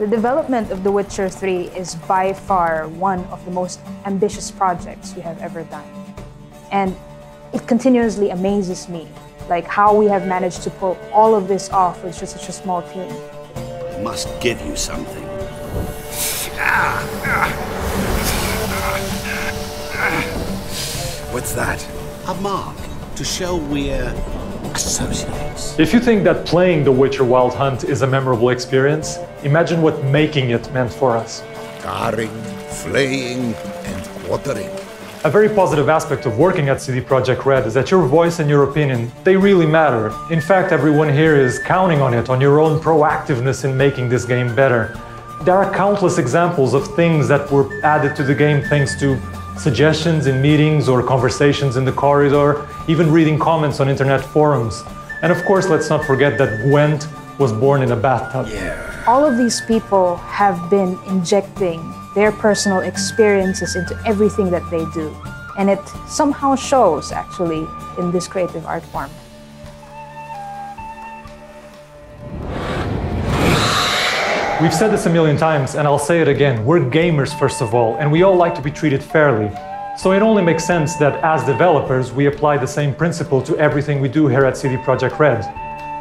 The development of The Witcher 3 is by far one of the most ambitious projects we have ever done. And it continuously amazes me, like how we have managed to pull all of this off with just such a small team. I Must give you something. What's that? A mark to show we're associates. If you think that playing The Witcher Wild Hunt is a memorable experience, imagine what making it meant for us. Carring, flaying, and quartering. A very positive aspect of working at CD Projekt Red is that your voice and your opinion, they really matter. In fact, everyone here is counting on it, on your own proactiveness in making this game better. There are countless examples of things that were added to the game thanks to suggestions in meetings or conversations in the corridor, even reading comments on internet forums. And of course, let's not forget that Gwent was born in a bathtub. Yeah. All of these people have been injecting their personal experiences into everything that they do. And it somehow shows, actually, in this creative art form. We've said this a million times, and I'll say it again. We're gamers, first of all, and we all like to be treated fairly. So it only makes sense that as developers, we apply the same principle to everything we do here at CD Projekt Red.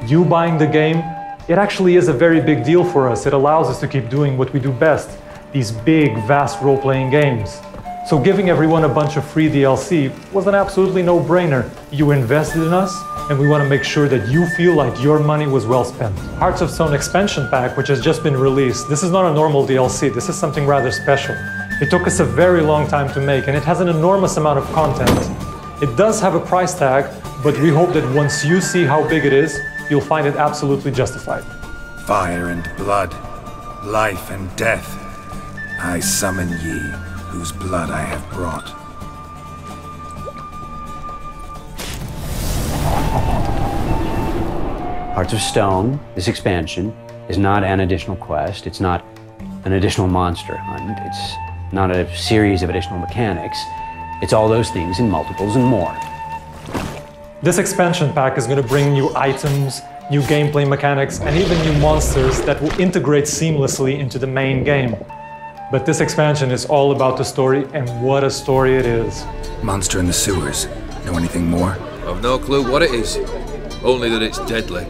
You buying the game, it actually is a very big deal for us. It allows us to keep doing what we do best these big, vast role playing games. So giving everyone a bunch of free DLC was an absolutely no brainer. You invested in us, and we want to make sure that you feel like your money was well spent. Hearts of Stone expansion pack, which has just been released, this is not a normal DLC, this is something rather special. It took us a very long time to make, and it has an enormous amount of content. It does have a price tag, but we hope that once you see how big it is, you'll find it absolutely justified. Fire and blood, life and death. I summon ye, whose blood I have brought. Hearts of Stone, this expansion, is not an additional quest. It's not an additional monster hunt. It's not a series of additional mechanics. It's all those things in multiples and more. This expansion pack is going to bring new items, new gameplay mechanics, and even new monsters that will integrate seamlessly into the main game. But this expansion is all about the story, and what a story it is. Monster in the sewers. Know anything more? I've no clue what it is, only that it's deadly.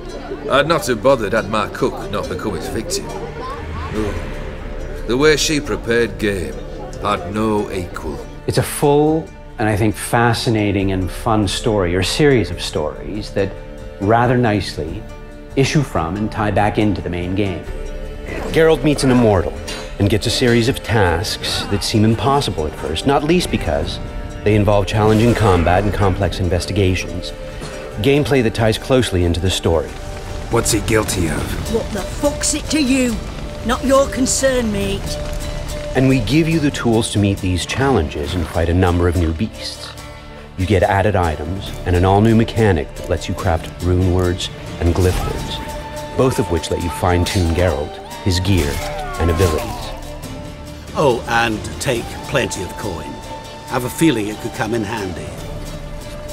I'd not have bothered had my cook not become its victim. Oh, the way she prepared game had no equal. It's a full and I think fascinating and fun story, or series of stories that rather nicely issue from and tie back into the main game. Geralt meets an immortal and gets a series of tasks that seem impossible at first, not least because they involve challenging combat and complex investigations. Gameplay that ties closely into the story. What's he guilty of? What the fuck's it to you? Not your concern, mate. And we give you the tools to meet these challenges and fight a number of new beasts. You get added items and an all new mechanic that lets you craft rune words and glyph words, both of which let you fine tune Geralt, his gear, and abilities. Oh, and take plenty of coin. I have a feeling it could come in handy.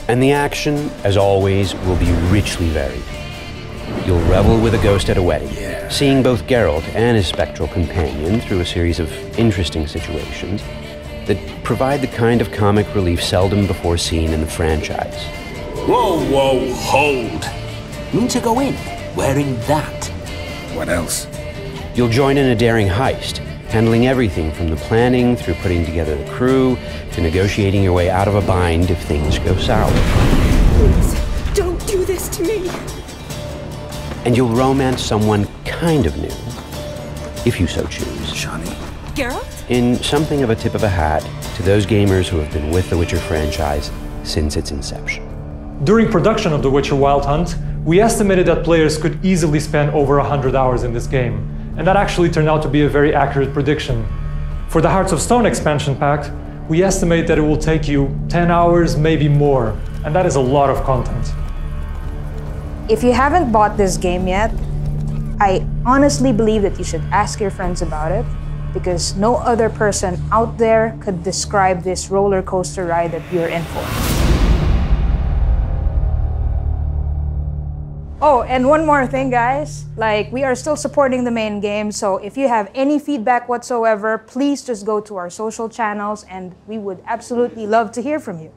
And the action, as always, will be richly varied. You'll revel with a ghost at a wedding, seeing both Geralt and his spectral companion through a series of interesting situations that provide the kind of comic relief seldom before seen in the franchise. Whoa, whoa, hold! Mean to go in wearing that? What else? You'll join in a daring heist, handling everything from the planning through putting together the crew to negotiating your way out of a bind if things go sour. Please, don't do this to me. And you'll romance someone kind of new, if you so choose. Shani? Geralt? In something of a tip of a hat to those gamers who have been with the Witcher franchise since its inception. During production of The Witcher Wild Hunt, we estimated that players could easily spend over 100 hours in this game, and that actually turned out to be a very accurate prediction. For the Hearts of Stone expansion pack, we estimate that it will take you 10 hours, maybe more, and that is a lot of content. If you haven't bought this game yet, I honestly believe that you should ask your friends about it because no other person out there could describe this roller coaster ride that you're in for. Oh, and one more thing, guys. Like, we are still supporting the main game, so if you have any feedback whatsoever, please just go to our social channels and we would absolutely love to hear from you.